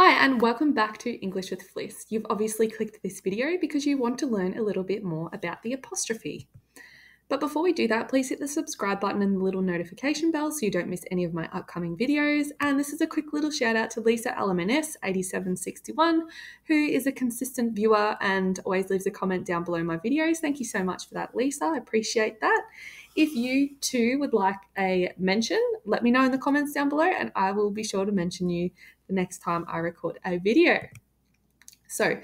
Hi, and welcome back to English with Fliss. You've obviously clicked this video because you want to learn a little bit more about the apostrophe. But before we do that, please hit the subscribe button and the little notification bell so you don't miss any of my upcoming videos. And this is a quick little shout out to Lisa LMNS8761, who is a consistent viewer and always leaves a comment down below my videos. Thank you so much for that, Lisa. I appreciate that. If you too would like a mention, let me know in the comments down below and I will be sure to mention you the next time I record a video. So,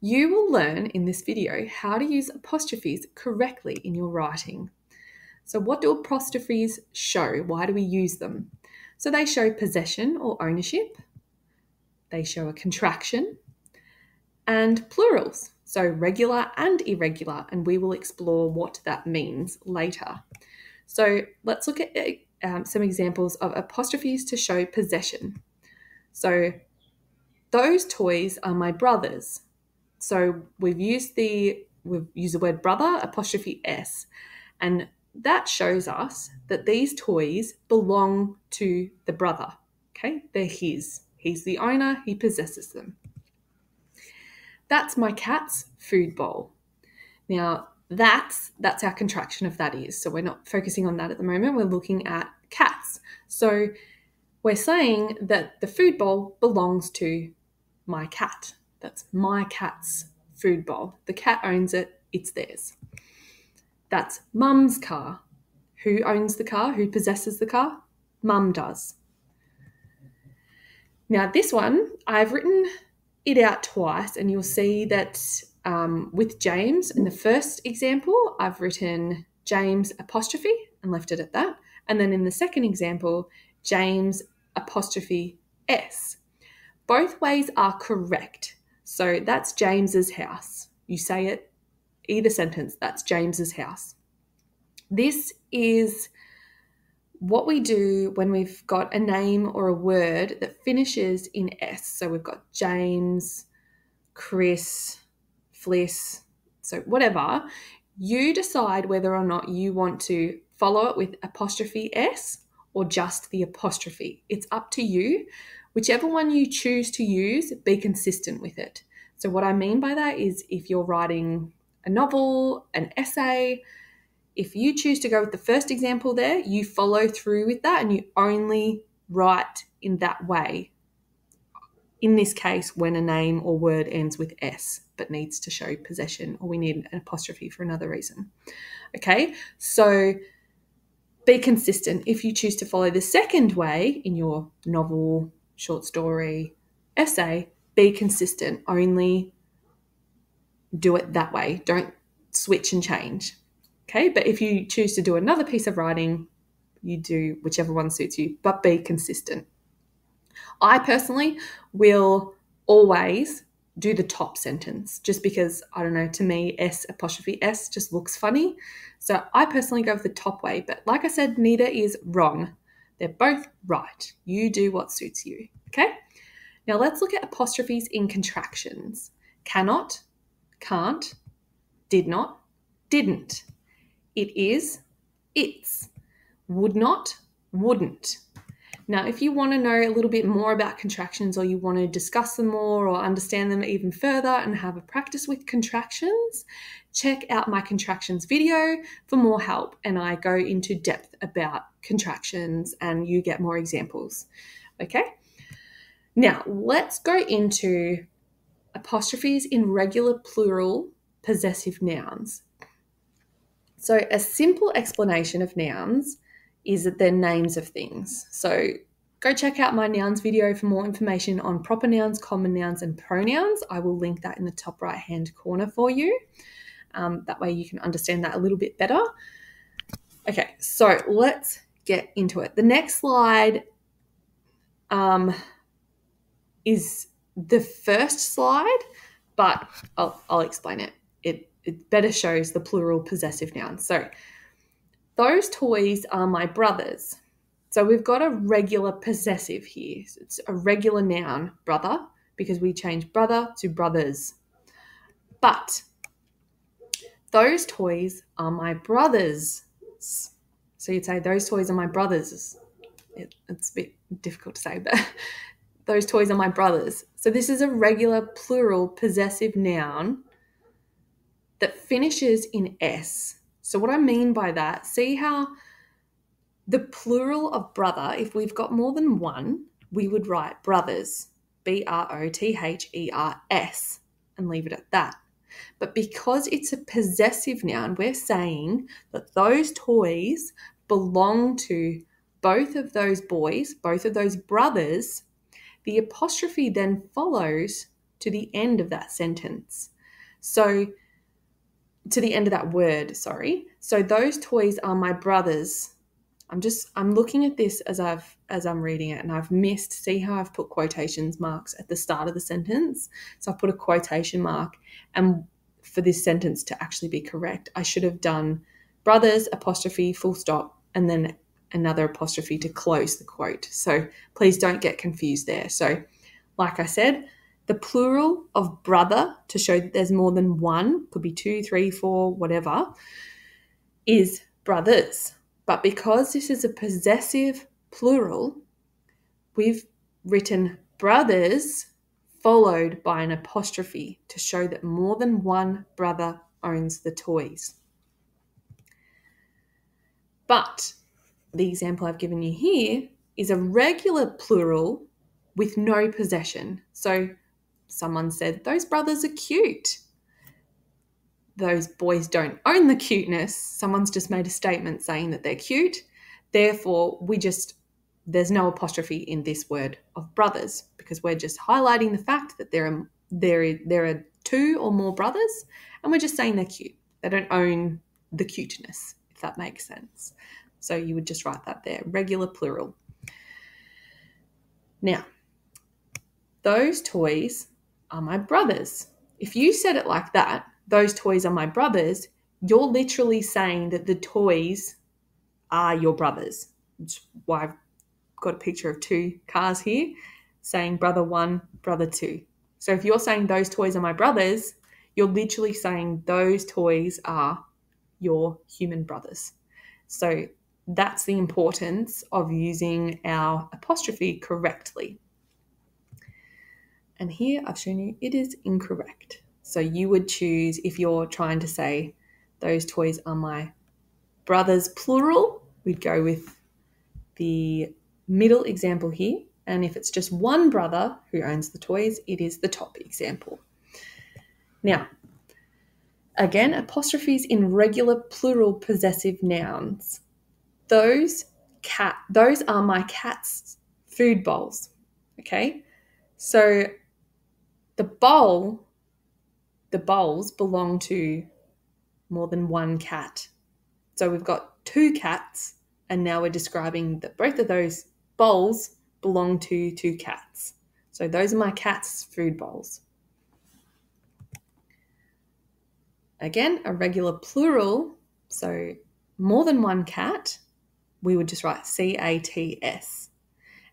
you will learn in this video how to use apostrophes correctly in your writing. So, what do apostrophes show? Why do we use them? So, they show possession or ownership, they show a contraction, and plurals, so regular and irregular, and we will explore what that means later. So, let's look at um, some examples of apostrophes to show possession. So, those toys are my brother's. So we've used the we've used the word brother apostrophe s, and that shows us that these toys belong to the brother. Okay, they're his. He's the owner. He possesses them. That's my cat's food bowl. Now that's that's our contraction of that is. So we're not focusing on that at the moment. We're looking at cats. So we're saying that the food bowl belongs to my cat. That's my cat's food bowl. The cat owns it, it's theirs. That's mum's car. Who owns the car? Who possesses the car? Mum does. Now, this one, I've written it out twice, and you'll see that um, with James, in the first example, I've written James apostrophe and left it at that. And then in the second example, James apostrophe S. Both ways are correct. So that's James's house. You say it either sentence, that's James's house. This is what we do when we've got a name or a word that finishes in S. So we've got James, Chris, Fliss, so whatever. You decide whether or not you want to follow it with apostrophe S or just the apostrophe. It's up to you. Whichever one you choose to use, be consistent with it. So, what I mean by that is if you're writing a novel, an essay, if you choose to go with the first example there, you follow through with that and you only write in that way. In this case, when a name or word ends with S but needs to show possession, or we need an apostrophe for another reason. Okay, so be consistent. If you choose to follow the second way in your novel, short story, essay, be consistent. Only do it that way. Don't switch and change. Okay, but if you choose to do another piece of writing, you do whichever one suits you, but be consistent. I personally will always do the top sentence just because I don't know, to me, S apostrophe S just looks funny. So I personally go with the top way, but like I said, neither is wrong. They're both right. You do what suits you. Okay? Now let's look at apostrophes in contractions. Cannot, can't, did not, didn't. It is, it's. Would not, wouldn't. Now, if you want to know a little bit more about contractions or you want to discuss them more or understand them even further and have a practice with contractions, check out my contractions video for more help. And I go into depth about contractions and you get more examples. Okay. Now, let's go into apostrophes in regular plural possessive nouns. So, a simple explanation of nouns is that they're names of things. So go check out my nouns video for more information on proper nouns, common nouns, and pronouns. I will link that in the top right hand corner for you. Um, that way you can understand that a little bit better. Okay, so let's get into it. The next slide um, is the first slide, but I'll, I'll explain it. it. It better shows the plural possessive nouns. So those toys are my brother's. So we've got a regular possessive here. It's a regular noun, brother, because we change brother to brothers. But those toys are my brother's. So you'd say, those toys are my brother's. It, it's a bit difficult to say, but those toys are my brother's. So this is a regular plural possessive noun that finishes in S. So what I mean by that, see how the plural of brother, if we've got more than one, we would write brothers, B R O T H E R S, and leave it at that. But because it's a possessive noun, we're saying that those toys belong to both of those boys, both of those brothers. The apostrophe then follows to the end of that sentence. So, to the end of that word, sorry. So, those toys are my brothers I'm just I'm looking at this as I've as I'm reading it and I've missed see how I've put quotations marks at the start of the sentence. So I've put a quotation mark and for this sentence to actually be correct, I should have done brothers apostrophe full stop and then another apostrophe to close the quote. So please don't get confused there. So like I said, the plural of brother to show that there's more than one, could be two, three, four, whatever, is brothers. But because this is a possessive plural, we've written brothers followed by an apostrophe to show that more than one brother owns the toys. But the example I've given you here is a regular plural with no possession. So someone said, Those brothers are cute those boys don't own the cuteness. Someone's just made a statement saying that they're cute. Therefore, we just, there's no apostrophe in this word of brothers because we're just highlighting the fact that there are, there, there are two or more brothers and we're just saying they're cute. They don't own the cuteness, if that makes sense. So you would just write that there, regular plural. Now, those toys are my brothers. If you said it like that, those toys are my brother's, you're literally saying that the toys are your brother's. That's why I've got a picture of two cars here saying brother one, brother two. So if you're saying those toys are my brother's, you're literally saying those toys are your human brothers. So that's the importance of using our apostrophe correctly. And here I've shown you it is incorrect. So you would choose, if you're trying to say, those toys are my brother's plural, we'd go with the middle example here. And if it's just one brother who owns the toys, it is the top example. Now, again, apostrophes in regular plural possessive nouns. Those cat, those are my cat's food bowls. Okay, so the bowl the bowls belong to more than one cat. So we've got two cats, and now we're describing that both of those bowls belong to two cats. So those are my cat's food bowls. Again, a regular plural, so more than one cat, we would just write C A T S.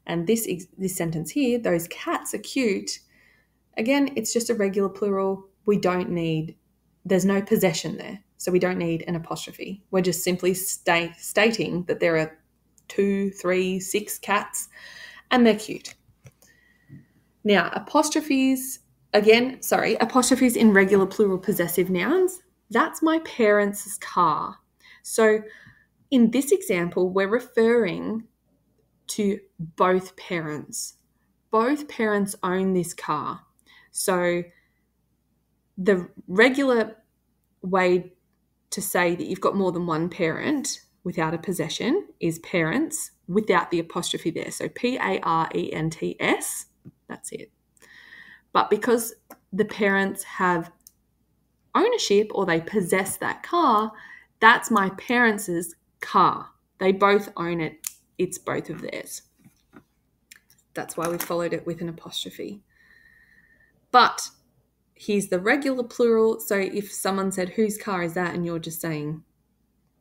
And this, this sentence here, those cats are cute. Again, it's just a regular plural we don't need, there's no possession there. So we don't need an apostrophe. We're just simply state, stating that there are two, three, six cats and they're cute. Now, apostrophes, again, sorry, apostrophes in regular plural possessive nouns, that's my parents' car. So in this example, we're referring to both parents. Both parents own this car. So the regular way to say that you've got more than one parent without a possession is parents without the apostrophe there. So P A R E N T S, that's it. But because the parents have ownership or they possess that car, that's my parents' car. They both own it, it's both of theirs. That's why we followed it with an apostrophe. But here's the regular plural. So if someone said, whose car is that? And you're just saying,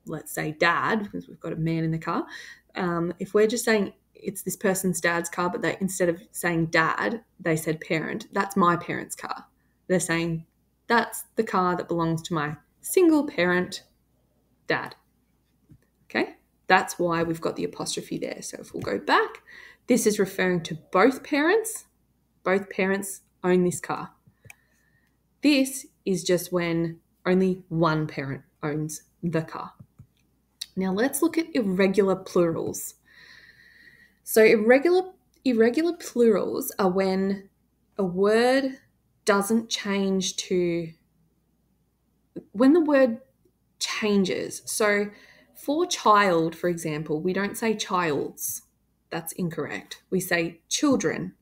let's say dad, because we've got a man in the car. Um, if we're just saying it's this person's dad's car, but they instead of saying dad, they said parent, that's my parent's car. They're saying that's the car that belongs to my single parent dad. Okay, that's why we've got the apostrophe there. So if we'll go back, this is referring to both parents Both parents own this car. This is just when only one parent owns the car. Now let's look at irregular plurals. So irregular irregular plurals are when a word doesn't change to when the word changes. So for child, for example, we don't say childs. That's incorrect. We say children.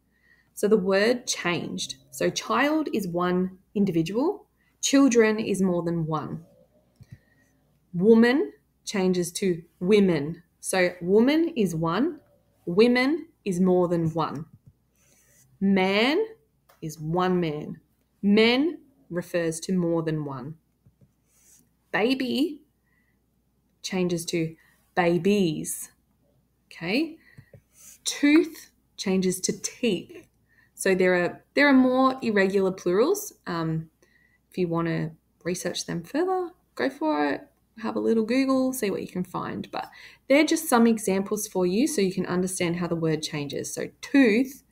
So the word changed. So child is one individual, children is more than one. Woman changes to women. So woman is one, women is more than one. Man is one man. Men refers to more than one. Baby changes to babies. Okay. Tooth changes to teeth. So there are there are more irregular plurals. Um, if you want to research them further, go for it. Have a little Google, see what you can find. But they're just some examples for you so you can understand how the word changes. So tooth,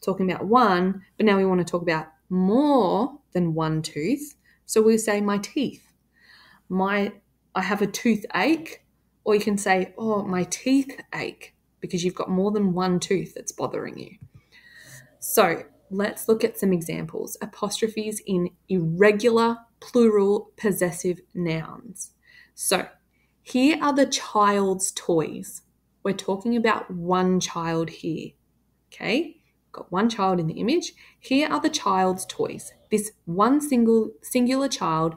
talking about one, but now we want to talk about more than one tooth. So we'll say my teeth. My I have a toothache, or you can say, oh, my teeth ache, because you've got more than one tooth that's bothering you. So let's look at some examples. Apostrophes in irregular plural possessive nouns. So here are the child's toys. We're talking about one child here. Okay, got one child in the image. Here are the child's toys. This one single singular child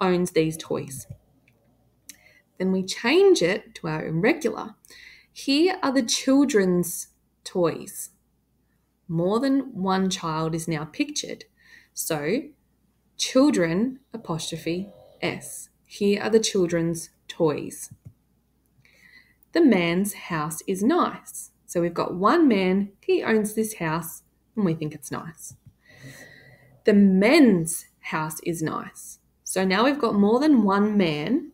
owns these toys. Then we change it to our irregular. Here are the children's toys more than one child is now pictured. So, children apostrophe S. Here are the children's toys. The man's house is nice. So we've got one man, he owns this house, and we think it's nice. The men's house is nice. So now we've got more than one man,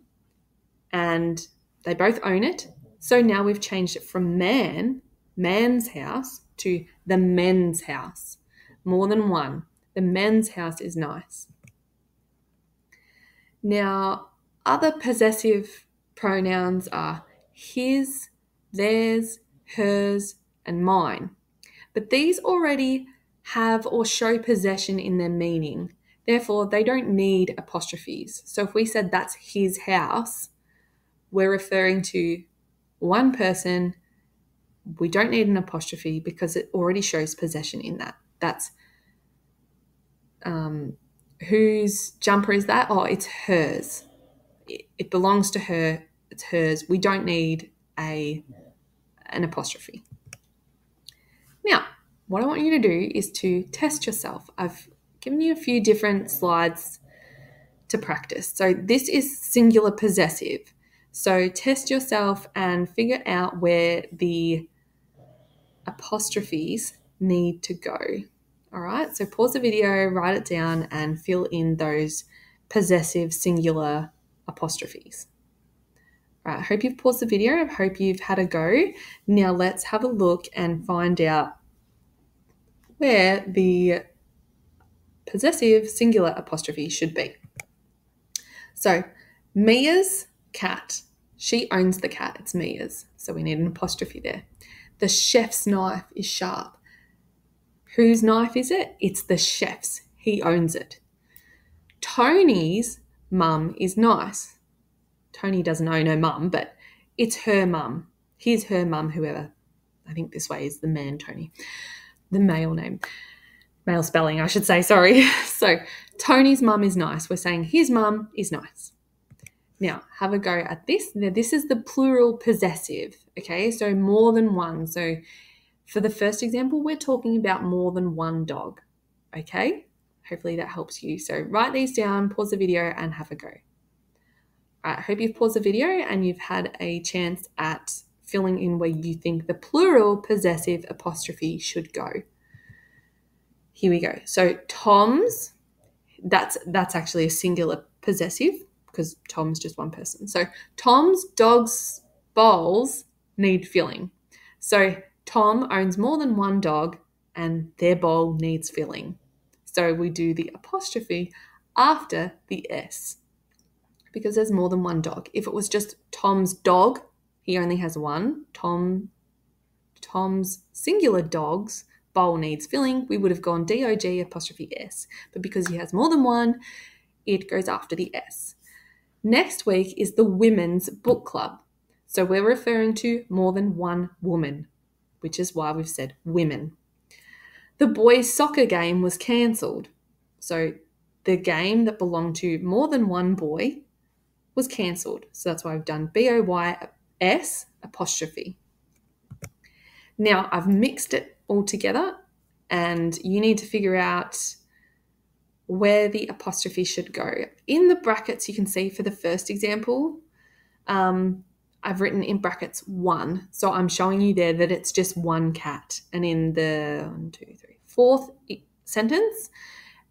and they both own it. So now we've changed it from man, man's house, to the men's house. More than one. The men's house is nice. Now, other possessive pronouns are his, theirs, hers, and mine. But these already have or show possession in their meaning. Therefore, they don't need apostrophes. So if we said that's his house, we're referring to one person we don't need an apostrophe because it already shows possession in that. That's um, whose jumper is that? Oh, it's hers. It, it belongs to her. It's hers. We don't need a an apostrophe. Now, what I want you to do is to test yourself. I've given you a few different slides to practice. So this is singular possessive. So test yourself and figure out where the apostrophes need to go. All right, so pause the video, write it down, and fill in those possessive singular apostrophes. All right, I hope you've paused the video. I hope you've had a go. Now let's have a look and find out where the possessive singular apostrophe should be. So, Mia's cat. She owns the cat. It's Mia's. So we need an apostrophe there. The chef's knife is sharp. Whose knife is it? It's the chef's. He owns it. Tony's mum is nice. Tony doesn't own her mum, but it's her mum. Here's her mum, whoever. I think this way is the man, Tony. The male name. Male spelling, I should say, sorry. So Tony's mum is nice. We're saying his mum is nice. Now, have a go at this. Now, this is the plural possessive, okay? So more than one. So for the first example, we're talking about more than one dog, okay? Hopefully that helps you. So write these down, pause the video, and have a go. I hope you've paused the video and you've had a chance at filling in where you think the plural possessive apostrophe should go. Here we go. So Tom's, that's that's actually a singular possessive because Tom's just one person. So Tom's dog's bowls need filling. So Tom owns more than one dog and their bowl needs filling. So we do the apostrophe after the S because there's more than one dog. If it was just Tom's dog, he only has one. Tom Tom's singular dogs bowl needs filling, we would have gone DOG apostrophe S. But because he has more than one, it goes after the S. Next week is the Women's Book Club. So we're referring to more than one woman, which is why we've said women. The boys' soccer game was cancelled. So the game that belonged to more than one boy was cancelled. So that's why I've done B O Y S apostrophe. Now I've mixed it all together and you need to figure out where the apostrophe should go. In the brackets, you can see for the first example, um, I've written in brackets one. So I'm showing you there that it's just one cat. And in the one, two, three, fourth sentence,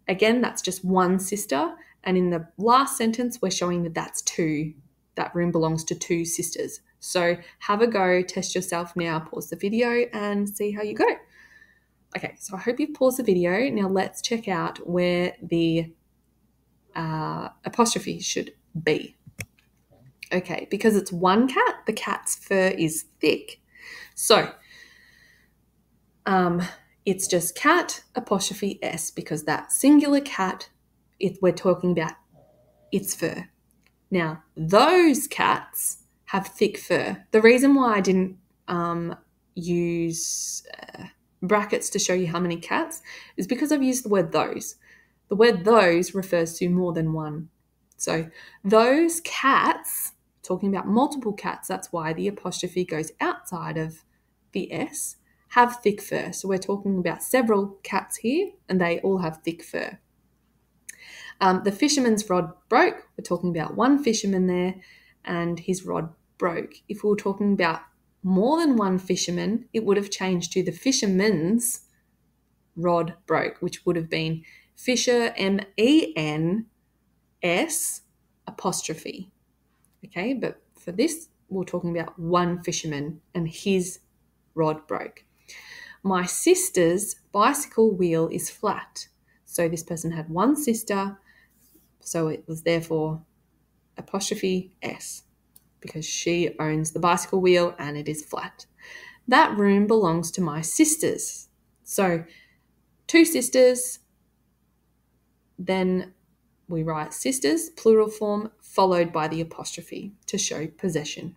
again, that's just one sister. And in the last sentence, we're showing that that's two. That room belongs to two sisters. So have a go, test yourself now, pause the video and see how you go. Okay, so I hope you've paused the video. Now let's check out where the uh, apostrophe should be. Okay, because it's one cat, the cat's fur is thick. So um, it's just cat apostrophe s because that singular cat, it, we're talking about its fur. Now, those cats have thick fur. The reason why I didn't um, use uh, brackets to show you how many cats is because I've used the word those. The word those refers to more than one. So those cats, talking about multiple cats, that's why the apostrophe goes outside of the S, have thick fur. So we're talking about several cats here, and they all have thick fur. Um, the fisherman's rod broke. We're talking about one fisherman there, and his rod broke. If we were talking about more than one fisherman, it would have changed to the fisherman's rod broke, which would have been Fisher M E N S apostrophe. Okay, but for this, we're talking about one fisherman and his rod broke. My sister's bicycle wheel is flat. So this person had one sister, so it was therefore apostrophe S because she owns the bicycle wheel and it is flat. That room belongs to my sisters. So, two sisters, then we write sisters, plural form, followed by the apostrophe to show possession.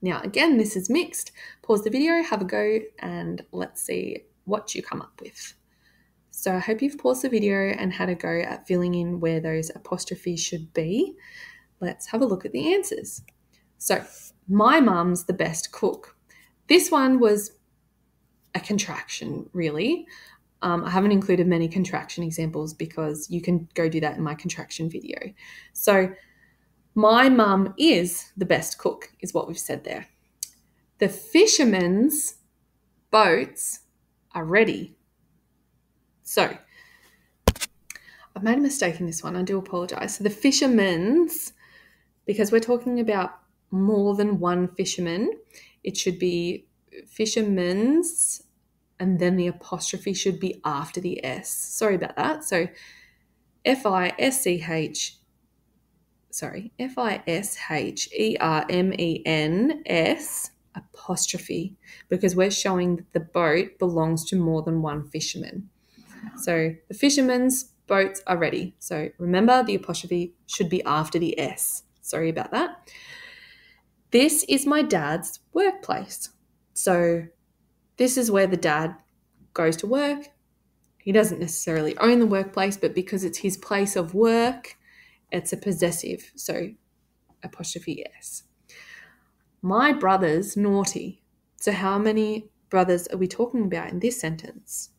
Now, again, this is mixed. Pause the video, have a go, and let's see what you come up with. So I hope you've paused the video and had a go at filling in where those apostrophes should be. Let's have a look at the answers. So, my mum's the best cook. This one was a contraction, really. Um, I haven't included many contraction examples because you can go do that in my contraction video. So, my mum is the best cook, is what we've said there. The fishermen's boats are ready. So, I've made a mistake in this one. I do apologize. So, the fishermen's because we're talking about more than one fisherman. It should be fishermen's, and then the apostrophe should be after the S. Sorry about that. So F I S C H, sorry, F I S H E R M E N S apostrophe, because we're showing that the boat belongs to more than one fisherman. So the fishermen's boats are ready. So remember the apostrophe should be after the S. Sorry about that. This is my dad's workplace. So, this is where the dad goes to work. He doesn't necessarily own the workplace, but because it's his place of work, it's a possessive. So, apostrophe S. My brother's naughty. So, how many brothers are we talking about in this sentence?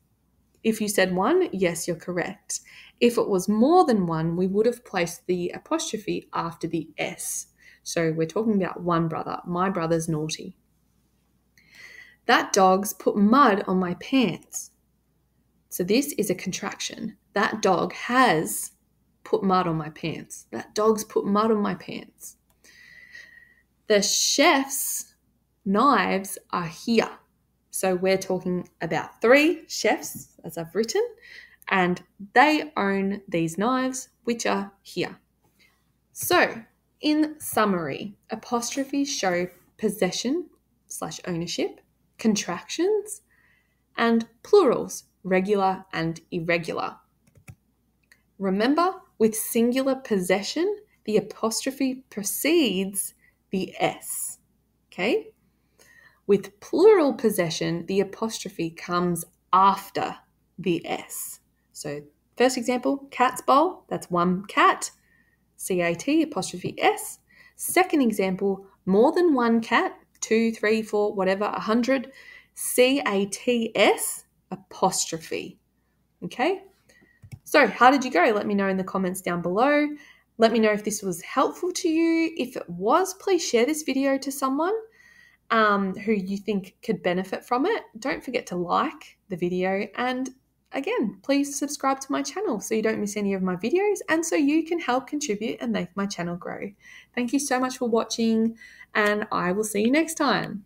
If you said one, yes, you're correct. If it was more than one, we would have placed the apostrophe after the S. So we're talking about one brother. My brother's naughty. That dog's put mud on my pants. So this is a contraction. That dog has put mud on my pants. That dog's put mud on my pants. The chef's knives are here. So we're talking about three chefs, as I've written, and they own these knives, which are here. So, in summary, apostrophes show possession slash ownership, contractions, and plurals, regular and irregular. Remember, with singular possession, the apostrophe precedes the S. Okay? With plural possession, the apostrophe comes after the S. So, first example, cat's bowl, that's one cat, C A T apostrophe S. Second example, more than one cat, two, three, four, whatever, a hundred, C A T S apostrophe. Okay? So, how did you go? Let me know in the comments down below. Let me know if this was helpful to you. If it was, please share this video to someone um, who you think could benefit from it. Don't forget to like the video and again, please subscribe to my channel so you don't miss any of my videos and so you can help contribute and make my channel grow. Thank you so much for watching and I will see you next time.